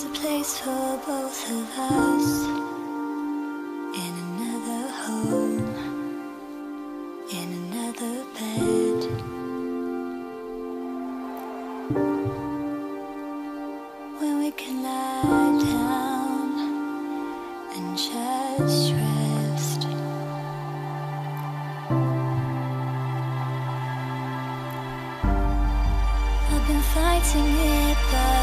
There's a place for both of us in another home, in another bed. When we can lie down and just rest. I've been fighting it, but.